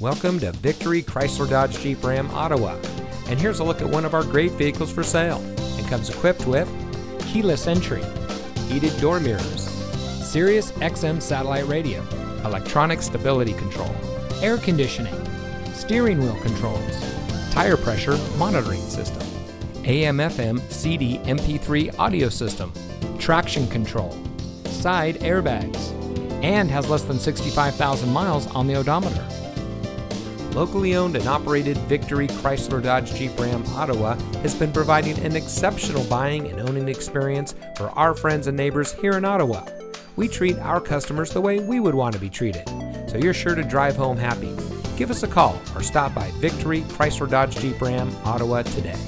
Welcome to Victory Chrysler Dodge Jeep Ram Ottawa. And here's a look at one of our great vehicles for sale. It comes equipped with keyless entry, heated door mirrors, Sirius XM satellite radio, electronic stability control, air conditioning, steering wheel controls, tire pressure monitoring system, AM FM CD MP3 audio system, traction control, side airbags, and has less than 65,000 miles on the odometer. Locally owned and operated Victory Chrysler Dodge Jeep Ram Ottawa has been providing an exceptional buying and owning experience for our friends and neighbors here in Ottawa. We treat our customers the way we would want to be treated, so you're sure to drive home happy. Give us a call or stop by Victory Chrysler Dodge Jeep Ram Ottawa today.